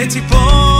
έτσι πώς